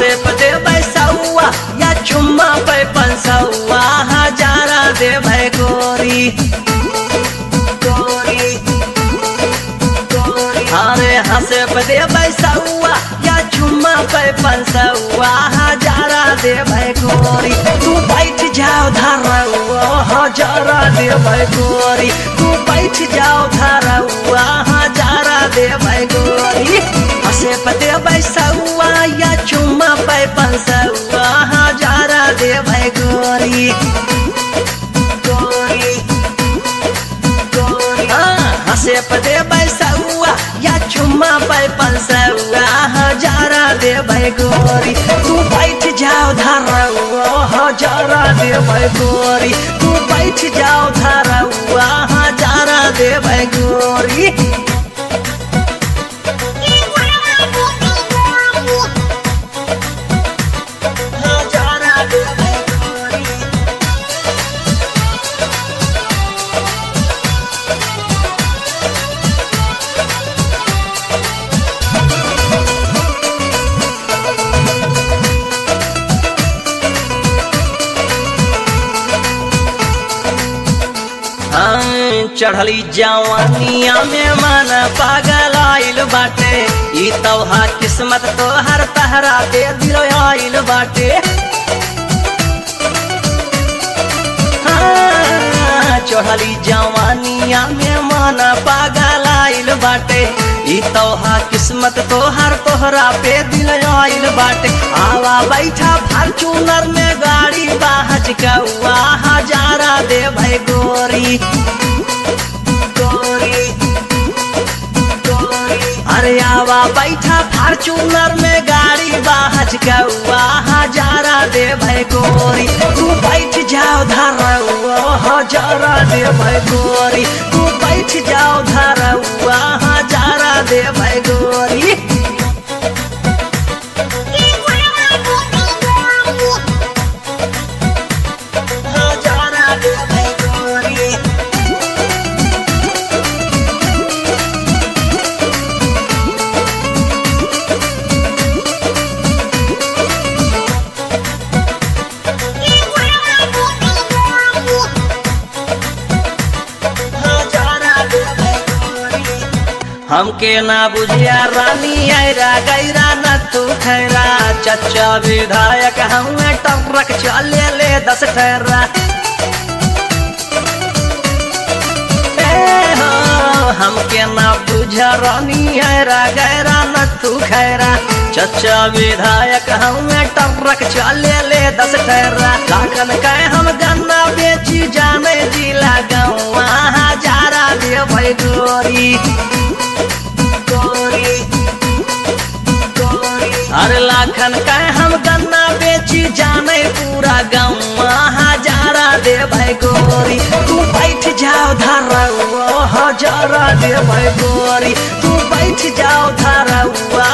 हंसे पे देबै सौआ या चुम्मा पे पंसौआ हजारा देबै गोरी। गोरी गोरी। अरे हंसे सौआ या चुम्मा पे पंसौआ हजारा देबै गोरी। तू बैठ जाओ धरौआ हजारा देबै गोरी। तू बैठ जाओ धरौआ हजारा देबै गोरी। चुम्मा पे पंसौआ हजारा देबै गोरी। गोरी हाँ, हंसे पे देबै सौआ या चुम्मा पे पंसौआ हजारा देबै गोरी। तू बैठ जाओ धरौआ हजारा देबै गोरी। तू बैठ जाओ धरौआ हजारा देबै गोरी। चढ़ली जवानिया में मन पागल आइल बाटे। ई तोहा किस्मत तो हर तहरा दे दिल आइल बाटे। हाँ, चढ़ली जवानिया में मन पागल आइल बाटे। ई तोहा किस्मत तोहर तोहरा पे दिल आइल बाटे। आवा बैठा फॉर्चूनर में गाड़ी बाहज कौआ हजारा दे भाई गोरी। बैठा फॉर्चूनर में गाड़ी बाहज गौआ हजारा दे भाई गोरी। तू बैठ जाओ धर हजारा दे भाई गोरी। तू बैठ जाओ धरौआ हमके ना बुझिया रानी, ऐरा गैरा न तू खैरा। चचा विधायक हमें टरक चले ले दस ठहरा हमके ना बुझ रानी, ऐरा गैरा न तू खैरा। चचा विधायक हमें टरक चले ले दस ठहरा लाखन कहे हम गन्ना बेची, जाने जिला गौआ हजारा दे भाई अरे लाखन का हम गन्ना बेची, जाने पूरा गाँव हजारा दे भाई गोरी। तू बैठ जाओ धारा हजारा दे भाई गोरी। तू बैठ जाओ धरौआ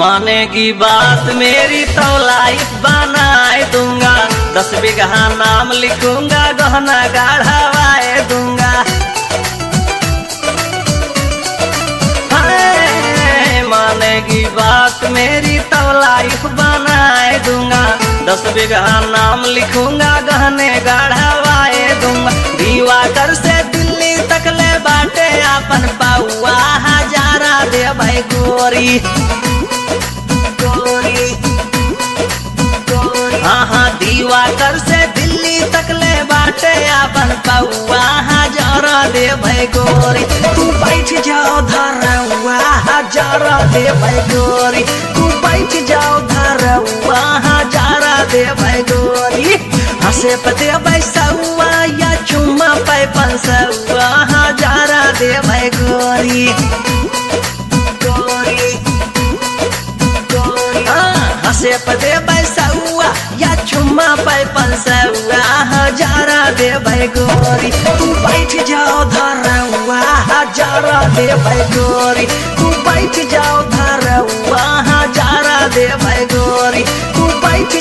मानेगी बात मेरी तो लाइफ बनाए दूँगा। दस बीघा नाम लिखूँगा, गहना गाढ़ावाए दूँगा। मानेगी बात मेरी तो लाइफ बनाए दूँगा। दस बीघा नाम लिखूँगा, गहने गाढ़ावाए दूँगा। दीवा कर से दिल्ली तक ले बाटे अपन पाउआ हजारा दे भाई गोरी। दीवा से दिल्ली तक ले बाटे अपन पौआ हजारा दे भाई गोरी तू बैठ जाओ धरौआ। हजारा दे भाई गोरी तू बैठ जाओ धरौआ। हजारा दे भाई गोरी हंसे पे दे या चुम्मा पे पंसौआ। हजारा दे भाई गोरी गोरी गोरी। हाँ, हंसे स्टेप दे या चुम्मा पे पंसवा हजारा दे गोरी। तू बैठ जाओ धरवा हजारा दे गोरी। तू बैठ जाओ धरवा हजारा दे गोरी। तू बैठ